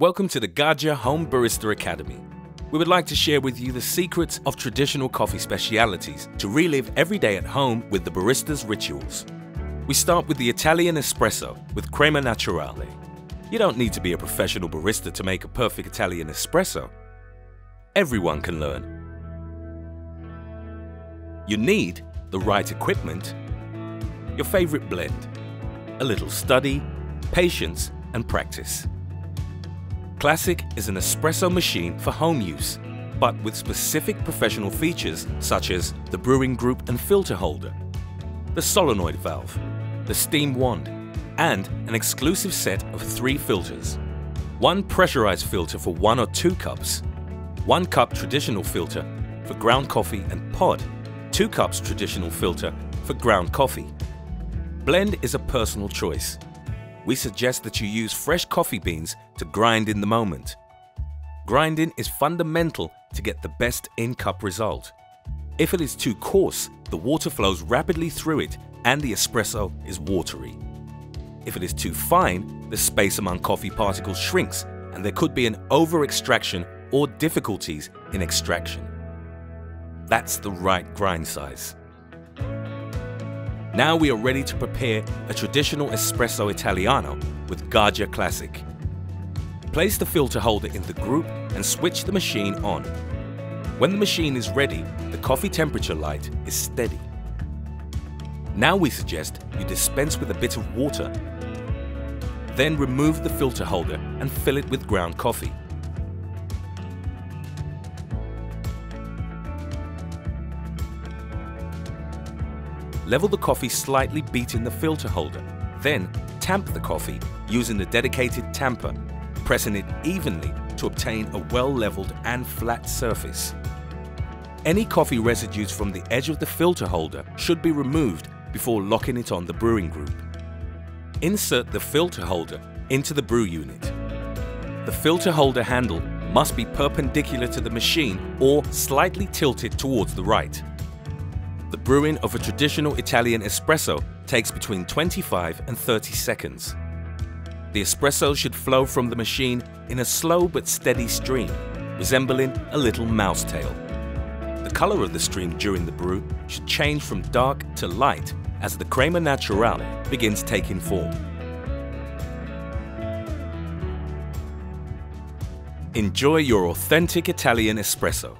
Welcome to the Gaggia Home Barista Academy. We would like to share with you the secrets of traditional coffee specialities to relive every day at home with the barista's rituals. We start with the Italian espresso with crema naturale. You don't need to be a professional barista to make a perfect Italian espresso. Everyone can learn. You need the right equipment, your favorite blend, a little study, patience, and practice. Classic is an espresso machine for home use, but with specific professional features such as the brewing group and filter holder, the solenoid valve, the steam wand, and an exclusive set of three filters. One pressurized filter for one or two cups, one cup traditional filter for ground coffee and pod, two cups traditional filter for ground coffee. Blend is a personal choice we suggest that you use fresh coffee beans to grind in the moment. Grinding is fundamental to get the best in-cup result. If it is too coarse, the water flows rapidly through it and the espresso is watery. If it is too fine, the space among coffee particles shrinks and there could be an over-extraction or difficulties in extraction. That's the right grind size. Now we are ready to prepare a traditional espresso italiano with Gaggia Classic. Place the filter holder in the group and switch the machine on. When the machine is ready, the coffee temperature light is steady. Now we suggest you dispense with a bit of water. Then remove the filter holder and fill it with ground coffee. Level the coffee slightly beating the filter holder. Then tamp the coffee using the dedicated tamper, pressing it evenly to obtain a well-leveled and flat surface. Any coffee residues from the edge of the filter holder should be removed before locking it on the brewing group. Insert the filter holder into the brew unit. The filter holder handle must be perpendicular to the machine or slightly tilted towards the right. The brewing of a traditional Italian espresso takes between 25 and 30 seconds. The espresso should flow from the machine in a slow but steady stream, resembling a little mouse tail. The color of the stream during the brew should change from dark to light as the crema naturale begins taking form. Enjoy your authentic Italian espresso